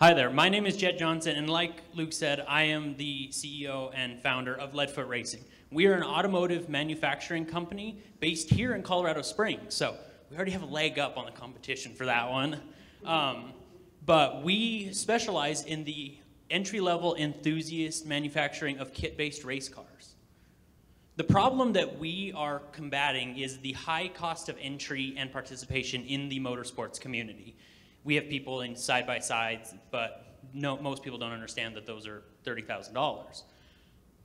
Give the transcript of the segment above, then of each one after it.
Hi there. My name is Jett Johnson, and like Luke said, I am the CEO and founder of Lead Foot Racing. We are an automotive manufacturing company based here in Colorado Springs, so we already have a leg up on the competition for that one. Um, but we specialize in the entry level enthusiast manufacturing of kit based race cars. The problem that we are combating is the high cost of entry and participation in the motorsports community. We have people in side by sides, but no, most people don't understand that those are $30,000.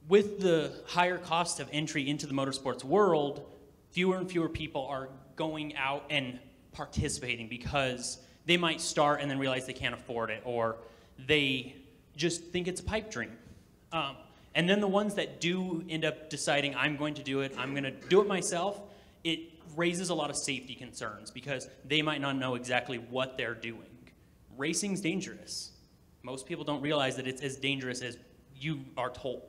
With the higher cost of entry into the motorsports world, fewer and fewer people are going out and participating because they might start and then realize they can't afford it, or they just think it's a pipe dream. Um, and then the ones that do end up deciding, I'm going to do it, I'm going to do it myself, it raises a lot of safety concerns because they might not know exactly what they're doing. Racing's dangerous. Most people don't realize that it's as dangerous as you are told.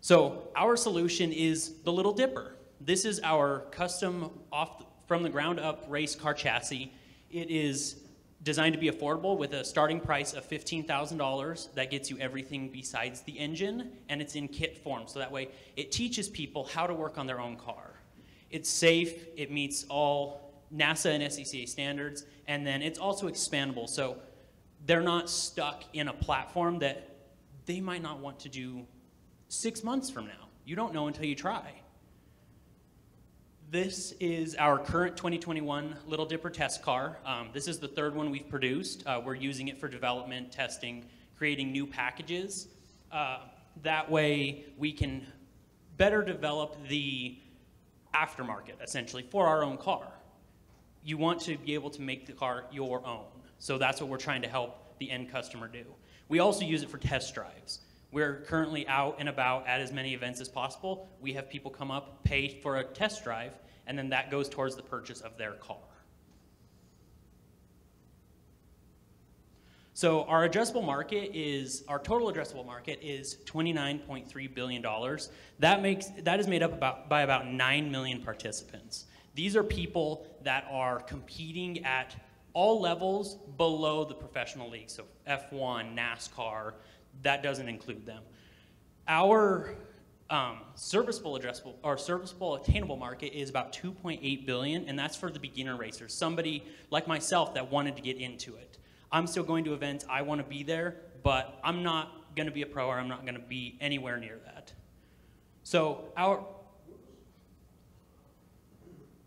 So our solution is the Little Dipper. This is our custom off from the ground up race car chassis. It is designed to be affordable with a starting price of $15,000 that gets you everything besides the engine and it's in kit form so that way it teaches people how to work on their own car. It's safe, it meets all NASA and SCCA standards and then it's also expandable so they're not stuck in a platform that they might not want to do six months from now. You don't know until you try. This is our current 2021 Little Dipper test car. Um, this is the third one we've produced. Uh, we're using it for development, testing, creating new packages. Uh, that way we can better develop the aftermarket, essentially, for our own car. You want to be able to make the car your own. So that's what we're trying to help the end customer do. We also use it for test drives. We're currently out and about at as many events as possible. We have people come up, pay for a test drive, and then that goes towards the purchase of their car. So our addressable market is, our total addressable market is $29.3 billion. That, makes, that is made up about, by about 9 million participants. These are people that are competing at all levels below the professional league. So F1, NASCAR, that doesn't include them. Our um, serviceable addressable or serviceable attainable market is about 2.8 billion, and that's for the beginner racers. Somebody like myself that wanted to get into it. I'm still going to events. I want to be there, but I'm not going to be a pro or I'm not going to be anywhere near that. So our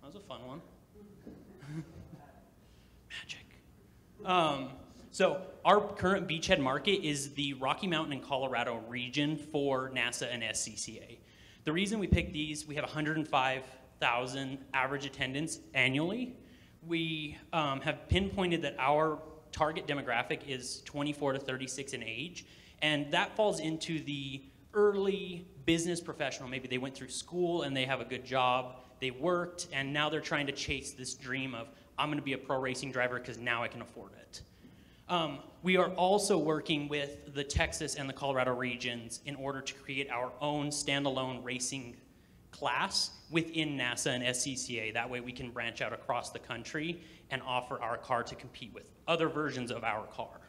that was a fun one. Magic. Um, so our current beachhead market is the Rocky Mountain and Colorado region for NASA and SCCA. The reason we picked these, we have 105,000 average attendance annually. We um, have pinpointed that our target demographic is 24 to 36 in age, and that falls into the early business professional. Maybe they went through school and they have a good job, they worked, and now they're trying to chase this dream of, I'm gonna be a pro racing driver because now I can afford it. Um, we are also working with the Texas and the Colorado regions in order to create our own standalone racing class within NASA and SCCA. That way we can branch out across the country and offer our car to compete with other versions of our car.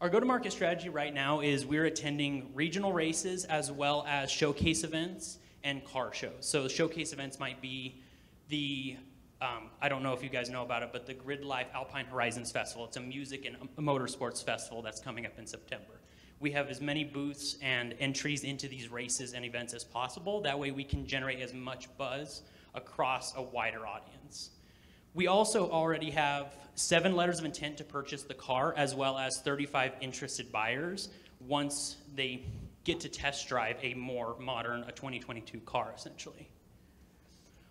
Our go-to-market strategy right now is we're attending regional races as well as showcase events and car shows. So showcase events might be the um, I don't know if you guys know about it, but the Grid Life Alpine Horizons Festival. It's a music and a motorsports festival that's coming up in September. We have as many booths and entries into these races and events as possible. That way we can generate as much buzz across a wider audience. We also already have seven letters of intent to purchase the car as well as 35 interested buyers once they get to test drive a more modern, a 2022 car essentially.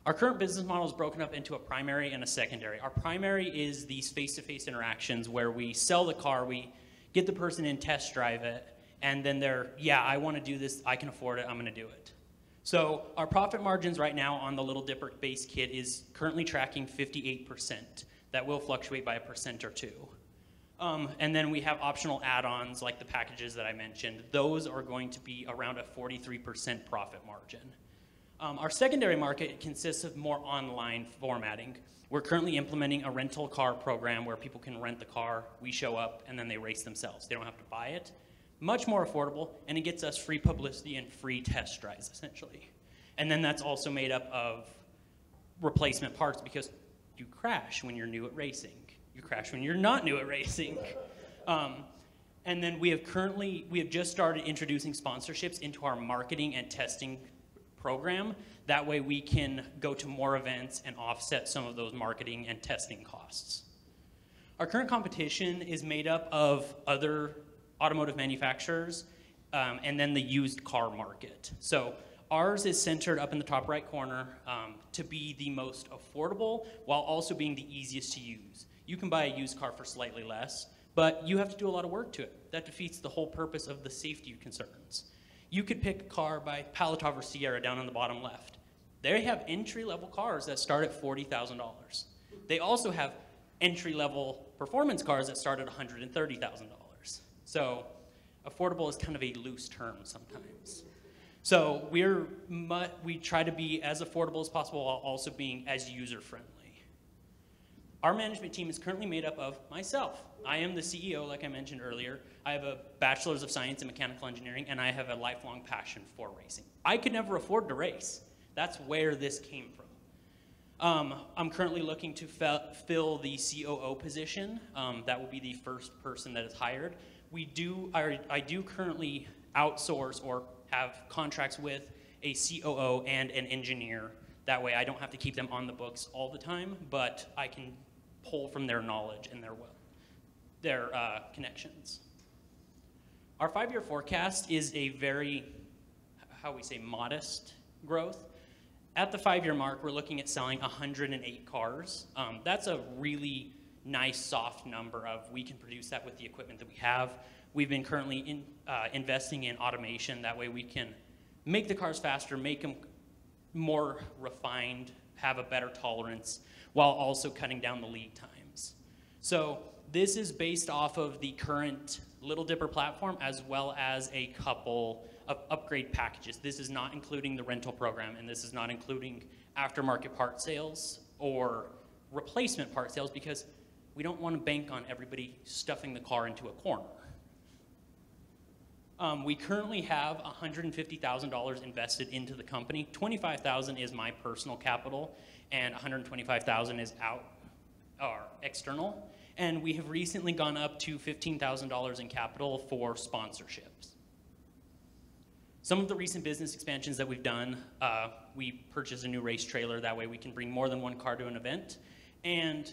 Our current business model is broken up into a primary and a secondary. Our primary is these face-to-face interactions where we sell the car, we get the person in, test drive it, and then they're, yeah, I want to do this, I can afford it, I'm going to do it. So our profit margins right now on the Little Dipper base kit is currently tracking 58%. That will fluctuate by a percent or two. Um, and then we have optional add-ons like the packages that I mentioned. Those are going to be around a 43% profit margin. Um, our secondary market consists of more online formatting. We're currently implementing a rental car program where people can rent the car, we show up, and then they race themselves. They don't have to buy it. Much more affordable, and it gets us free publicity and free test drives, essentially. And then that's also made up of replacement parts because you crash when you're new at racing. You crash when you're not new at racing. Um, and then we have currently, we have just started introducing sponsorships into our marketing and testing program. That way we can go to more events and offset some of those marketing and testing costs. Our current competition is made up of other automotive manufacturers um, and then the used car market. So ours is centered up in the top right corner um, to be the most affordable while also being the easiest to use. You can buy a used car for slightly less, but you have to do a lot of work to it. That defeats the whole purpose of the safety concerns. You could pick a car by Palatov or Sierra down on the bottom left. They have entry-level cars that start at $40,000. They also have entry-level performance cars that start at $130,000. So affordable is kind of a loose term sometimes. So we're we try to be as affordable as possible while also being as user-friendly. Our management team is currently made up of myself. I am the CEO, like I mentioned earlier. I have a bachelor's of science in mechanical engineering, and I have a lifelong passion for racing. I could never afford to race. That's where this came from. Um, I'm currently looking to fill the COO position. Um, that will be the first person that is hired. We do, I, I do currently outsource or have contracts with a COO and an engineer. That way I don't have to keep them on the books all the time, but I can pull from their knowledge and their, their uh, connections. Our five-year forecast is a very, how we say, modest growth. At the five-year mark, we're looking at selling 108 cars. Um, that's a really nice, soft number of we can produce that with the equipment that we have. We've been currently in, uh, investing in automation. That way we can make the cars faster, make them more refined, have a better tolerance, while also cutting down the lead times. So this is based off of the current Little Dipper platform as well as a couple of upgrade packages. This is not including the rental program and this is not including aftermarket part sales or replacement part sales because we don't want to bank on everybody stuffing the car into a corner. Um, we currently have $150,000 invested into the company. 25,000 is my personal capital, and 125,000 is out or external. And we have recently gone up to $15,000 in capital for sponsorships. Some of the recent business expansions that we've done, uh, we purchased a new race trailer. That way we can bring more than one car to an event. And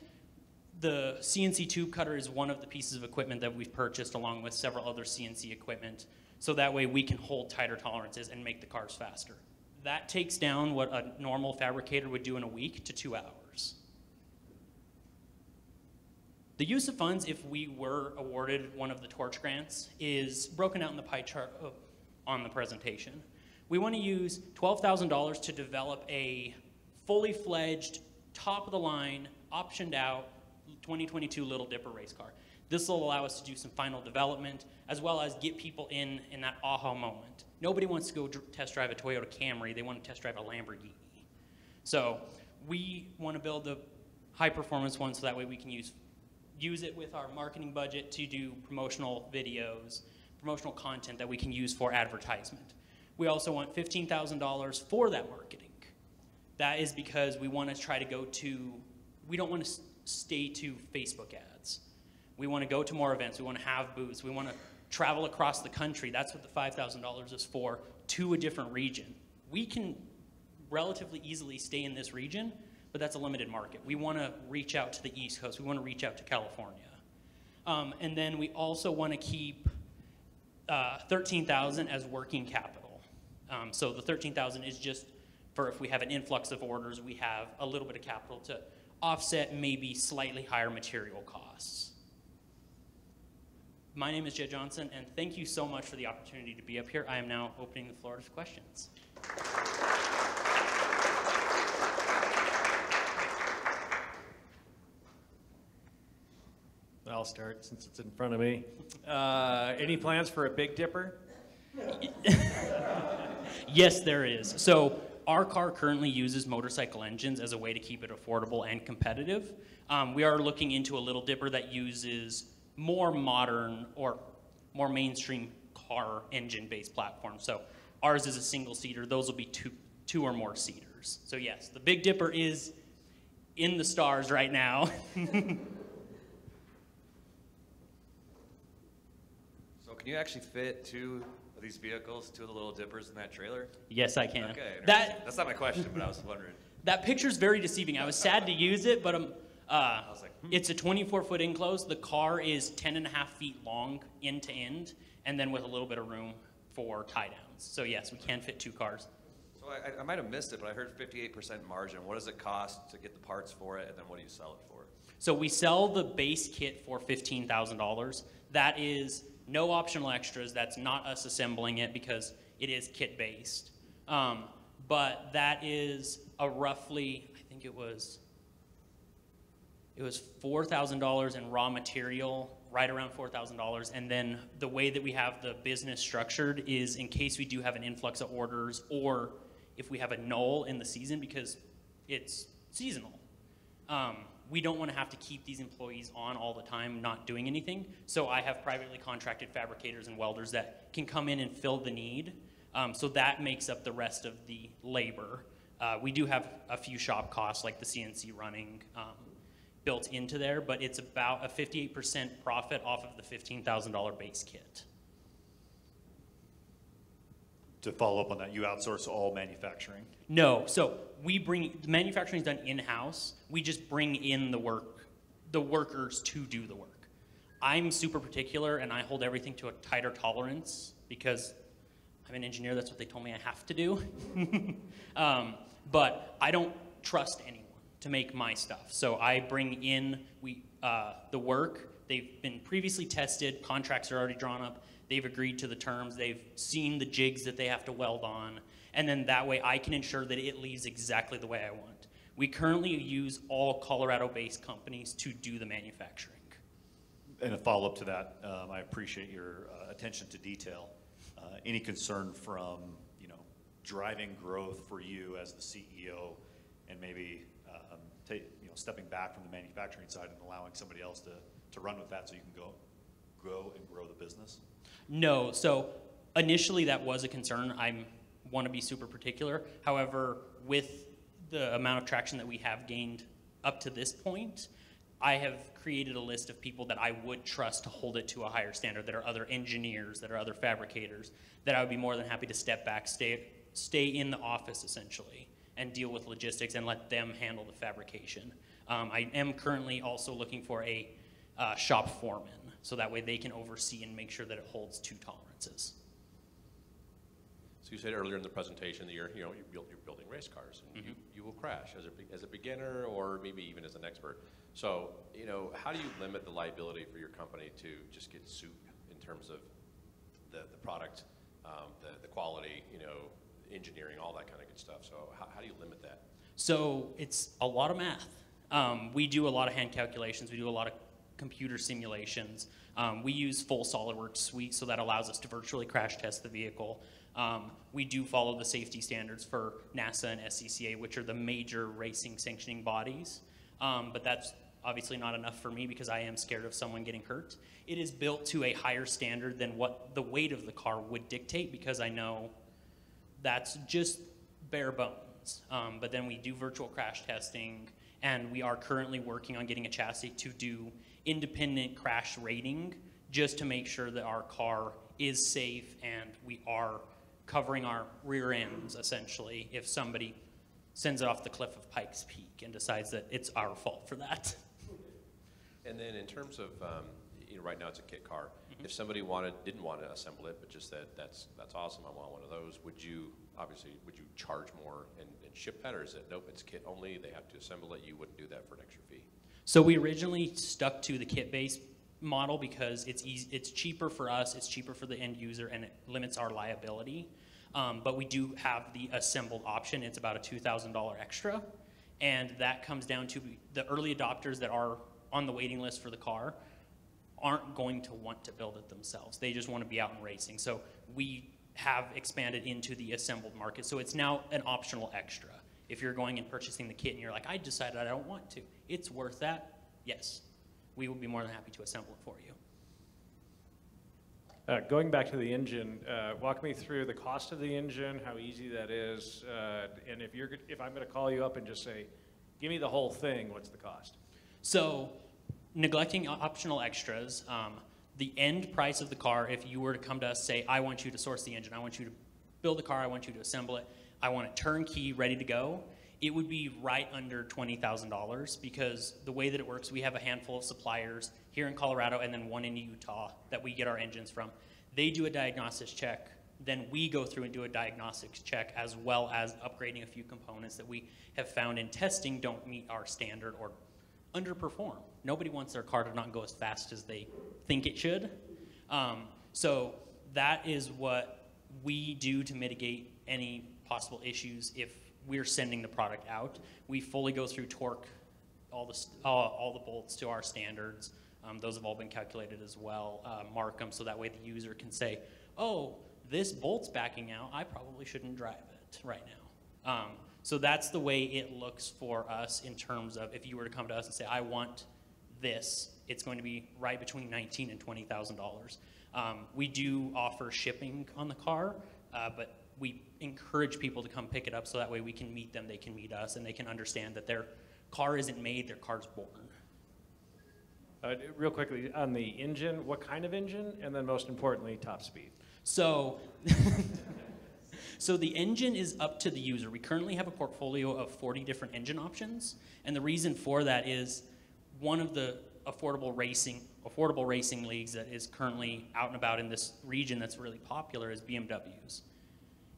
the CNC tube cutter is one of the pieces of equipment that we've purchased along with several other CNC equipment. So that way we can hold tighter tolerances and make the cars faster. That takes down what a normal fabricator would do in a week to two hours. The use of funds, if we were awarded one of the torch grants, is broken out in the pie chart uh, on the presentation. We want to use $12,000 to develop a fully fledged, top of the line, optioned out 2022 Little Dipper race car. This will allow us to do some final development as well as get people in in that aha moment. Nobody wants to go test drive a Toyota Camry, they want to test drive a Lamborghini. So we want to build the high performance one so that way we can use, use it with our marketing budget to do promotional videos, promotional content that we can use for advertisement. We also want $15,000 for that marketing. That is because we want to try to go to, we don't want to stay to Facebook ads. We want to go to more events. We want to have booths. We want to travel across the country. That's what the $5,000 is for, to a different region. We can relatively easily stay in this region, but that's a limited market. We want to reach out to the East Coast. We want to reach out to California. Um, and then we also want to keep uh, 13,000 as working capital. Um, so the 13,000 is just for if we have an influx of orders, we have a little bit of capital to offset maybe slightly higher material costs. My name is Jett Johnson, and thank you so much for the opportunity to be up here. I am now opening the floor to questions. I'll start since it's in front of me. Uh, any plans for a Big Dipper? yes, there is. So our car currently uses motorcycle engines as a way to keep it affordable and competitive. Um, we are looking into a little dipper that uses more modern or more mainstream car engine-based platform. So ours is a single seater. Those will be two, two or more seaters. So yes, the Big Dipper is in the stars right now. So can you actually fit two these vehicles, two of the little dippers in that trailer? yes, I can. Okay. That That's not my question, but I was wondering. that picture's very deceiving. I was sad to use it, but um, uh, I was like, hmm. it's a 24 foot enclosed. The car is 10 and a half feet long end to end, and then with a little bit of room for tie downs. So yes, we can fit two cars. So I, I might have missed it, but I heard fifty-eight percent margin. What does it cost to get the parts for it, and then what do you sell it for? So we sell the base kit for fifteen thousand dollars. That is no optional extras. That's not us assembling it because it is kit based. Um, but that is a roughly, I think it was, it was four thousand dollars in raw material, right around four thousand dollars. And then the way that we have the business structured is in case we do have an influx of orders or if we have a null in the season because it's seasonal. Um, we don't want to have to keep these employees on all the time not doing anything. So I have privately contracted fabricators and welders that can come in and fill the need. Um, so that makes up the rest of the labor. Uh, we do have a few shop costs like the CNC running um, built into there, but it's about a 58% profit off of the $15,000 base kit. To follow up on that, you outsource all manufacturing? No, so we bring the manufacturing is done in house. We just bring in the work, the workers to do the work. I'm super particular and I hold everything to a tighter tolerance because I'm an engineer. That's what they told me I have to do. um, but I don't trust anyone to make my stuff. So I bring in we uh, the work. They've been previously tested. Contracts are already drawn up. They've agreed to the terms. They've seen the jigs that they have to weld on. And then that way I can ensure that it leaves exactly the way I want. We currently use all Colorado-based companies to do the manufacturing. And a follow-up to that, um, I appreciate your uh, attention to detail. Uh, Any concern from, you know, driving growth for you as the CEO and maybe um, you know, stepping back from the manufacturing side and allowing somebody else to, to run with that so you can go, grow and grow the business? No, so initially that was a concern. I want to be super particular. However, with the amount of traction that we have gained up to this point, I have created a list of people that I would trust to hold it to a higher standard. That are other engineers, that are other fabricators, that I would be more than happy to step back, stay, stay in the office essentially, and deal with logistics and let them handle the fabrication. Um, I am currently also looking for a uh, shop foreman, so that way they can oversee and make sure that it holds two tolerances. So you said earlier in the presentation that you're, you know, you're, build, you're building race cars, and you, you will crash as a, as a beginner or maybe even as an expert. So, you know, how do you limit the liability for your company to just get sued in terms of the, the product, um, the, the quality, you know, engineering, all that kind of good stuff? So how, how do you limit that? So it's a lot of math. Um, we do a lot of hand calculations. We do a lot of computer simulations. Um, we use full SolidWorks suite, so that allows us to virtually crash test the vehicle. Um, we do follow the safety standards for NASA and SCCA, which are the major racing sanctioning bodies. Um, but that's obviously not enough for me because I am scared of someone getting hurt. It is built to a higher standard than what the weight of the car would dictate because I know that's just bare bones. Um, but then we do virtual crash testing, and we are currently working on getting a chassis to do independent crash rating just to make sure that our car is safe and we are covering our rear ends essentially if somebody sends it off the cliff of Pikes Peak and decides that it's our fault for that. And then in terms of, um, you know, right now it's a kit car. If somebody wanted, didn't want to assemble it, but just said, that's, that's awesome, I want one of those, would you, obviously, would you charge more and, and ship that, or is it, nope, it's kit only, they have to assemble it, you wouldn't do that for an extra fee? So we originally stuck to the kit-based model because it's easy, it's cheaper for us, it's cheaper for the end user, and it limits our liability. Um, but we do have the assembled option. It's about a two thousand dollar extra, and that comes down to the early adopters that are on the waiting list for the car aren't going to want to build it themselves. They just want to be out and racing. So we have expanded into the assembled market. So it's now an optional extra. If you're going and purchasing the kit and you're like, I decided I don't want to, it's worth that. Yes, we will be more than happy to assemble it for you. Uh, Going back to the engine, uh, walk me through the cost of the engine, how easy that is, uh, and if you're, if I'm going to call you up and just say, give me the whole thing, what's the cost? So, neglecting optional extras, um, the end price of the car, if you were to come to us, say, I want you to source the engine, I want you to build the car, I want you to assemble it, I want it turnkey, ready to go, it would be right under $20,000 because the way that it works, we have a handful of suppliers here in Colorado and then one in Utah that we get our engines from. They do a diagnostics check, then we go through and do a diagnostics check as well as upgrading a few components that we have found in testing don't meet our standard or underperform. Nobody wants their car to not go as fast as they think it should. Um, so that is what we do to mitigate any possible issues if we're sending the product out. We fully go through torque all the, uh, all the bolts to our standards. Um, those have all been calculated as well. Uh, mark them so that way the user can say, oh, this bolt's backing out. I probably shouldn't drive it right now. Um, so that's the way it looks for us in terms of if you were to come to us and say, I want this, it's going to be right between nineteen and twenty thousand dollars. Um, we do offer shipping on the car, uh, but we encourage people to come pick it up so that way we can meet them, they can meet us, and they can understand that their car isn't made, their car's born. Uh, Real quickly, on the engine, what kind of engine? And then most importantly, top speed. So, so the engine is up to the user. We currently have a portfolio of 40 different engine options, and the reason for that is one of the affordable racing affordable racing leagues that is currently out and about in this region that's really popular is BMWs.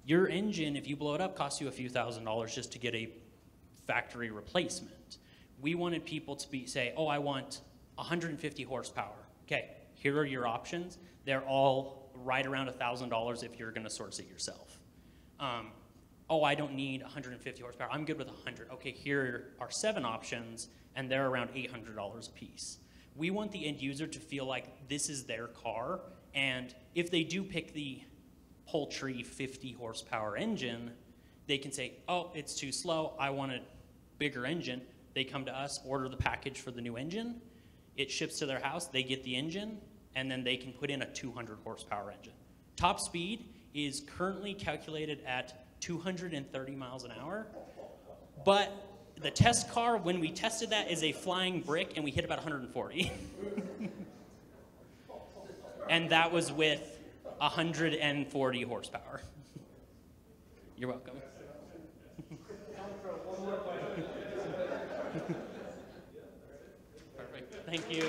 Your engine, if you blow it up, costs you a few thousand dollars just to get a factory replacement. We wanted people to be say, "Oh, I want 150 horsepower." Okay, here are your options. They're all right around $1,000 if you're going to source it yourself. Um, oh, I don't need 150 horsepower. I'm good with 100. Okay, here are seven options, and they're around $800 a piece. We want the end user to feel like this is their car, and if they do pick the poultry 50 horsepower engine, they can say, oh, it's too slow. I want a bigger engine. They come to us, order the package for the new engine. It ships to their house. They get the engine, and then they can put in a 200 horsepower engine. Top speed is currently calculated at 230 miles an hour, but the test car, when we tested that, is a flying brick, and we hit about 140. and that was with 140 horsepower. You're welcome. Perfect. Thank you.